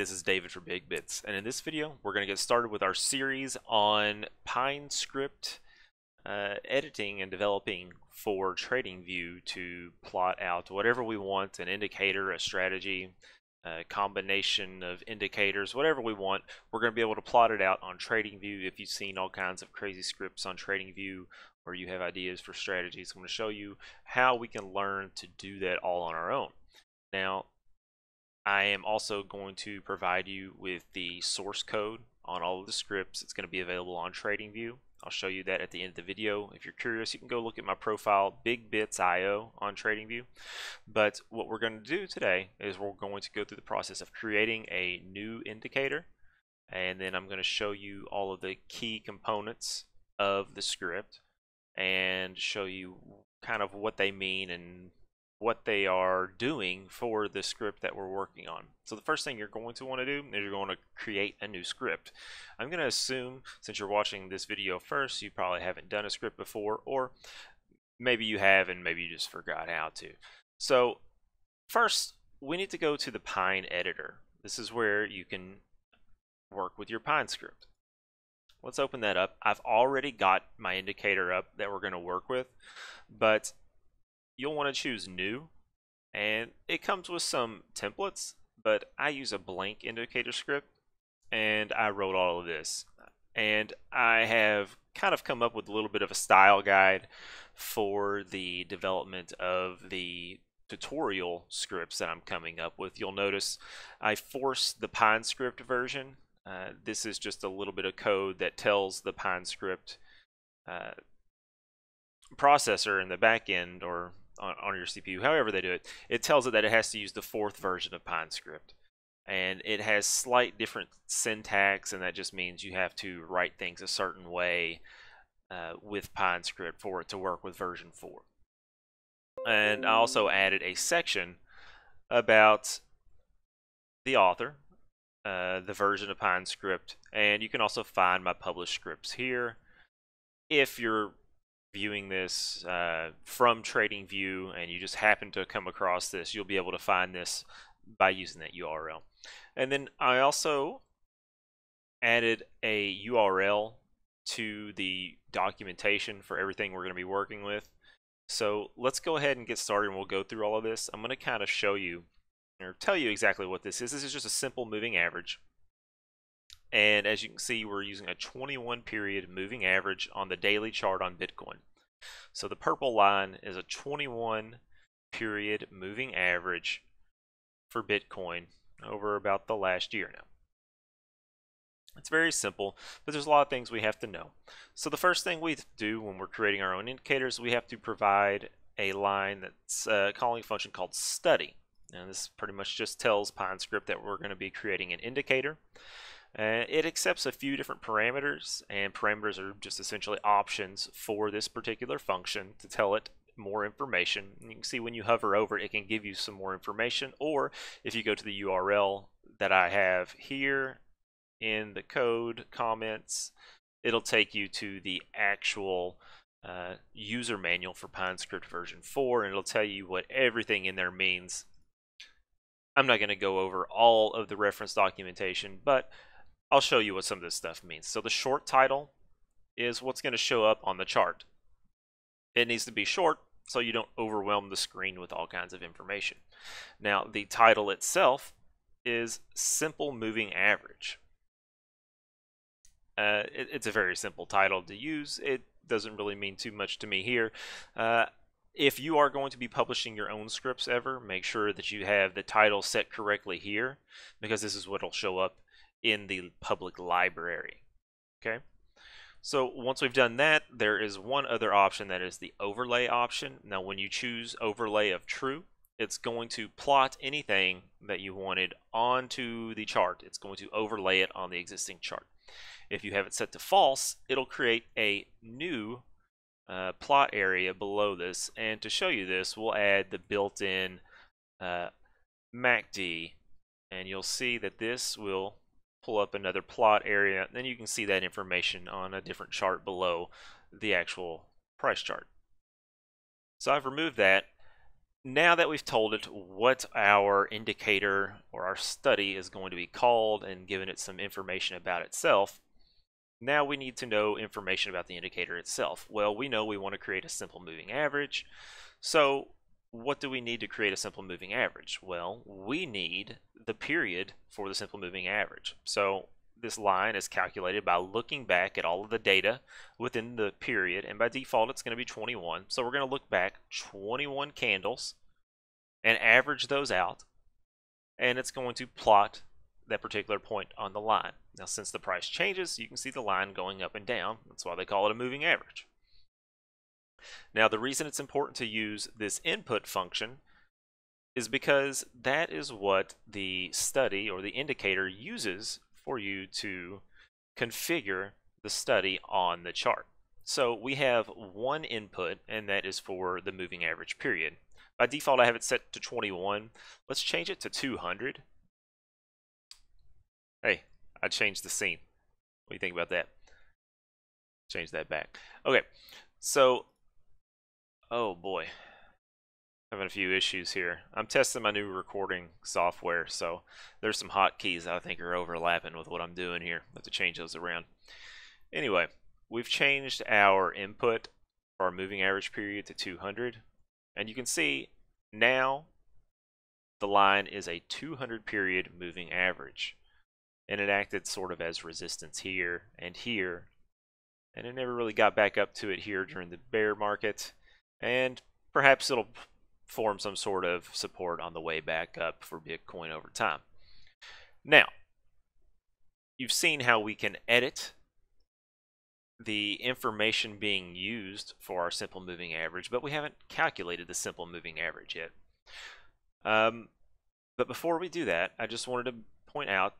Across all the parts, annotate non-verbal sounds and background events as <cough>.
this is David for Big Bits, and in this video, we're going to get started with our series on PineScript uh, editing and developing for TradingView to plot out whatever we want, an indicator, a strategy, a combination of indicators, whatever we want. We're going to be able to plot it out on TradingView. If you've seen all kinds of crazy scripts on TradingView or you have ideas for strategies, I'm going to show you how we can learn to do that all on our own. Now, I am also going to provide you with the source code on all of the scripts. It's going to be available on TradingView. I'll show you that at the end of the video. If you're curious, you can go look at my profile, BigBitsIO on TradingView. But what we're going to do today is we're going to go through the process of creating a new indicator. And then I'm going to show you all of the key components of the script and show you kind of what they mean and what they are doing for the script that we're working on. So the first thing you're going to want to do is you're going to create a new script. I'm going to assume since you're watching this video first, you probably haven't done a script before or maybe you have and maybe you just forgot how to. So first, we need to go to the Pine editor. This is where you can work with your Pine script. Let's open that up. I've already got my indicator up that we're going to work with, but you'll want to choose new and it comes with some templates but I use a blank indicator script and I wrote all of this and I have kind of come up with a little bit of a style guide for the development of the tutorial scripts that I'm coming up with. You'll notice I force the PineScript version. Uh, this is just a little bit of code that tells the PineScript uh, processor in the back end or on, on your CPU, however they do it, it tells it that it has to use the fourth version of PineScript. And it has slight different syntax, and that just means you have to write things a certain way uh, with PineScript for it to work with version 4. And I also added a section about the author, uh, the version of PineScript, and you can also find my published scripts here. If you're viewing this uh, from TradingView and you just happen to come across this, you'll be able to find this by using that URL. And then I also added a URL to the documentation for everything we're going to be working with. So let's go ahead and get started and we'll go through all of this. I'm going to kind of show you or tell you exactly what this is. This is just a simple moving average. And as you can see, we're using a 21 period moving average on the daily chart on Bitcoin. So the purple line is a 21 period moving average for Bitcoin over about the last year now. It's very simple, but there's a lot of things we have to know. So the first thing we do when we're creating our own indicators, we have to provide a line that's a calling function called study. And this pretty much just tells PineScript that we're going to be creating an indicator. Uh, it accepts a few different parameters, and parameters are just essentially options for this particular function to tell it more information. And you can see when you hover over it, it can give you some more information, or if you go to the URL that I have here in the code comments, it'll take you to the actual uh, user manual for PineScript version 4, and it'll tell you what everything in there means. I'm not going to go over all of the reference documentation, but I'll show you what some of this stuff means. So the short title is what's going to show up on the chart. It needs to be short so you don't overwhelm the screen with all kinds of information. Now the title itself is simple moving average. Uh, it, it's a very simple title to use. It doesn't really mean too much to me here. Uh, if you are going to be publishing your own scripts ever, make sure that you have the title set correctly here because this is what will show up in the public library. Okay. So once we've done that, there is one other option that is the overlay option. Now when you choose overlay of true, it's going to plot anything that you wanted onto the chart. It's going to overlay it on the existing chart. If you have it set to false, it'll create a new uh, plot area below this. And to show you this, we'll add the built-in uh, MACD. And you'll see that this will pull up another plot area, then you can see that information on a different chart below the actual price chart. So I've removed that, now that we've told it what our indicator or our study is going to be called and given it some information about itself, now we need to know information about the indicator itself. Well, we know we want to create a simple moving average. So what do we need to create a simple moving average? Well, we need the period for the simple moving average. So this line is calculated by looking back at all of the data within the period and by default it's going to be 21 so we're going to look back 21 candles and average those out and it's going to plot that particular point on the line. Now since the price changes you can see the line going up and down. That's why they call it a moving average. Now the reason it's important to use this input function is because that is what the study or the indicator uses for you to configure the study on the chart. So we have one input, and that is for the moving average period. By default, I have it set to 21. Let's change it to 200. Hey, I changed the scene. What do you think about that? Change that back. Okay, so, oh boy, having a few issues here. I'm testing my new recording software, so there's some hotkeys I think are overlapping with what I'm doing here. I have to change those around. Anyway, we've changed our input for our moving average period to 200, and you can see now the line is a 200 period moving average. And it acted sort of as resistance here and here, and it never really got back up to it here during the bear market, and perhaps it'll form some sort of support on the way back up for Bitcoin over time. Now, you've seen how we can edit the information being used for our simple moving average, but we haven't calculated the simple moving average yet. Um, but before we do that, I just wanted to point out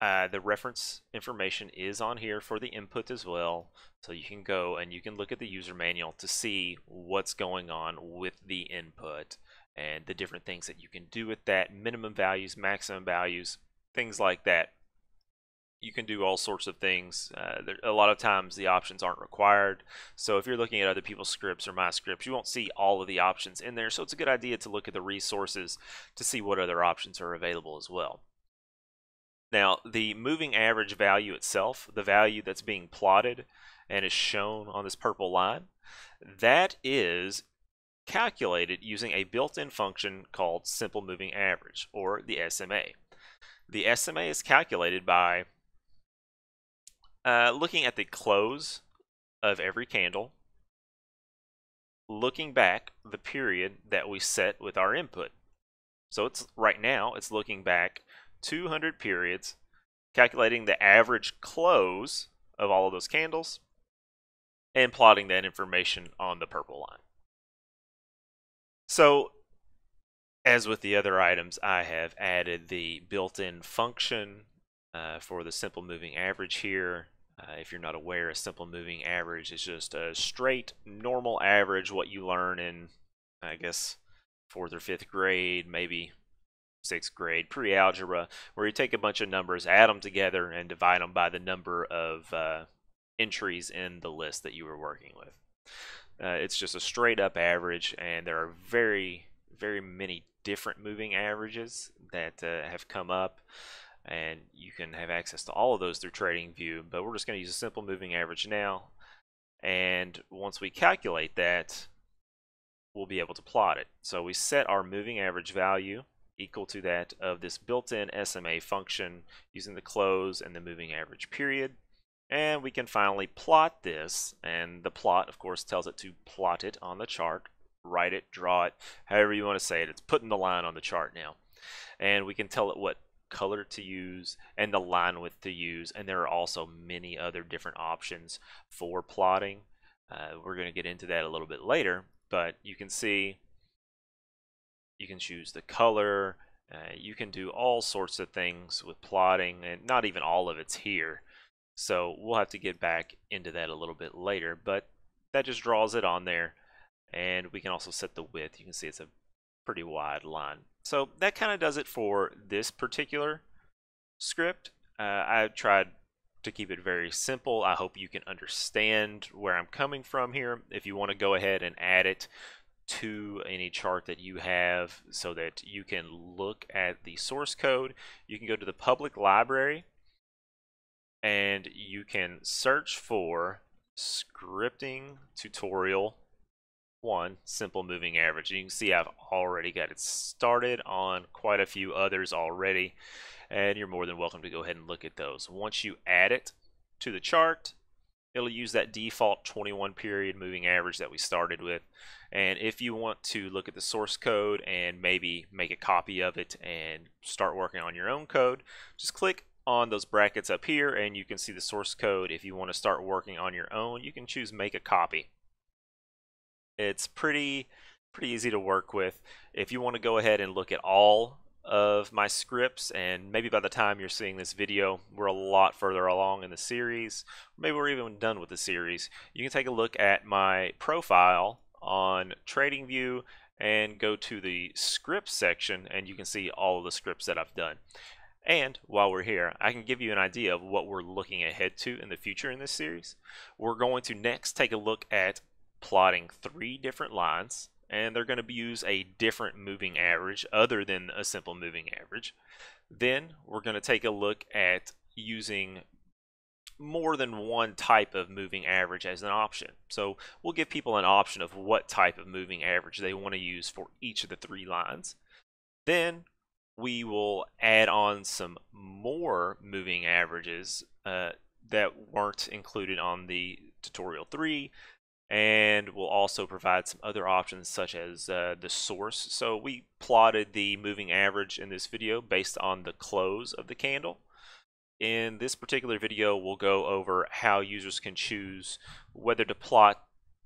uh, the reference information is on here for the input as well. So you can go and you can look at the user manual to see what's going on with the input and the different things that you can do with that, minimum values, maximum values, things like that. You can do all sorts of things. Uh, there, a lot of times the options aren't required. So if you're looking at other people's scripts or my scripts, you won't see all of the options in there. So it's a good idea to look at the resources to see what other options are available as well. Now, the moving average value itself, the value that's being plotted and is shown on this purple line, that is calculated using a built-in function called simple moving average, or the SMA. The SMA is calculated by uh, looking at the close of every candle, looking back the period that we set with our input. So it's right now it's looking back 200 periods, calculating the average close of all of those candles, and plotting that information on the purple line. So, as with the other items, I have added the built-in function uh, for the simple moving average here. Uh, if you're not aware, a simple moving average is just a straight normal average, what you learn in, I guess, fourth or fifth grade, maybe sixth grade pre-algebra where you take a bunch of numbers add them together and divide them by the number of uh, entries in the list that you were working with. Uh, it's just a straight up average and there are very very many different moving averages that uh, have come up and you can have access to all of those through TradingView but we're just going to use a simple moving average now and once we calculate that we'll be able to plot it. So we set our moving average value equal to that of this built-in SMA function using the close and the moving average period. And we can finally plot this, and the plot, of course, tells it to plot it on the chart, write it, draw it, however you want to say it. It's putting the line on the chart now. And we can tell it what color to use and the line width to use, and there are also many other different options for plotting. Uh, we're going to get into that a little bit later, but you can see you can choose the color. Uh, you can do all sorts of things with plotting, and not even all of it's here. So we'll have to get back into that a little bit later, but that just draws it on there. And we can also set the width. You can see it's a pretty wide line. So that kind of does it for this particular script. Uh, I tried to keep it very simple. I hope you can understand where I'm coming from here. If you want to go ahead and add it to any chart that you have so that you can look at the source code. You can go to the public library and you can search for scripting tutorial one simple moving average. You can see I've already got it started on quite a few others already and you're more than welcome to go ahead and look at those. Once you add it to the chart, it'll use that default 21 period moving average that we started with. And if you want to look at the source code and maybe make a copy of it and start working on your own code, just click on those brackets up here and you can see the source code. If you want to start working on your own, you can choose make a copy. It's pretty pretty easy to work with. If you want to go ahead and look at all of my scripts and maybe by the time you're seeing this video we're a lot further along in the series maybe we're even done with the series. You can take a look at my profile on TradingView and go to the scripts section and you can see all of the scripts that I've done. And while we're here I can give you an idea of what we're looking ahead to in the future in this series. We're going to next take a look at plotting three different lines and they're going to use a different moving average other than a simple moving average. Then we're going to take a look at using more than one type of moving average as an option. So we'll give people an option of what type of moving average they want to use for each of the three lines. Then we will add on some more moving averages uh, that weren't included on the tutorial 3 and we'll also provide some other options such as uh, the source. So we plotted the moving average in this video based on the close of the candle. In this particular video, we'll go over how users can choose whether to plot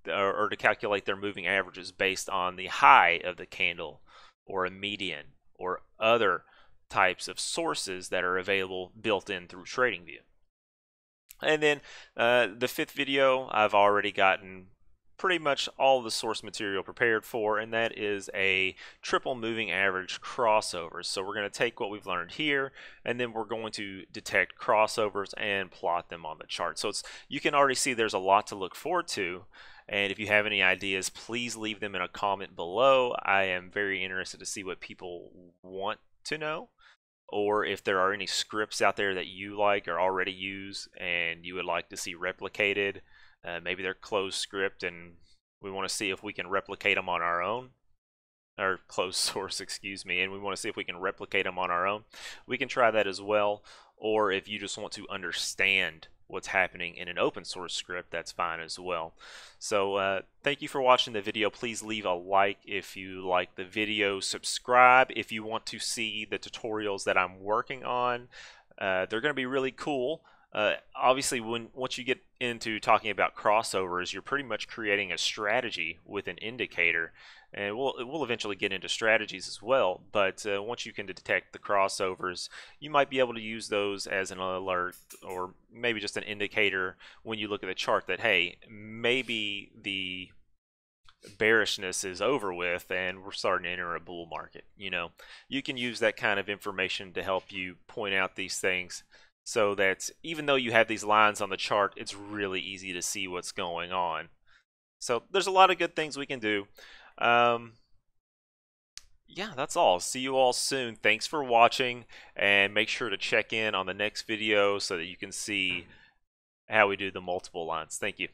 or, or to calculate their moving averages based on the high of the candle or a median or other types of sources that are available built in through TradingView. And then uh, the fifth video, I've already gotten pretty much all the source material prepared for, and that is a triple moving average crossovers. So we're going to take what we've learned here, and then we're going to detect crossovers and plot them on the chart. So it's you can already see there's a lot to look forward to. And if you have any ideas, please leave them in a comment below. I am very interested to see what people want to know or if there are any scripts out there that you like or already use and you would like to see replicated. Uh, maybe they're closed script and we want to see if we can replicate them on our own or <laughs> closed source excuse me and we want to see if we can replicate them on our own we can try that as well or if you just want to understand what's happening in an open source script, that's fine as well. So uh, thank you for watching the video. Please leave a like if you like the video. Subscribe if you want to see the tutorials that I'm working on. Uh, they're going to be really cool. Uh, obviously, when once you get into talking about crossovers, you're pretty much creating a strategy with an indicator, and we'll we'll eventually get into strategies as well. But uh, once you can detect the crossovers, you might be able to use those as an alert or maybe just an indicator when you look at the chart that hey, maybe the bearishness is over with and we're starting to enter a bull market. You know, you can use that kind of information to help you point out these things so that even though you have these lines on the chart, it's really easy to see what's going on. So there's a lot of good things we can do. Um, yeah, that's all. See you all soon. Thanks for watching, and make sure to check in on the next video so that you can see how we do the multiple lines. Thank you.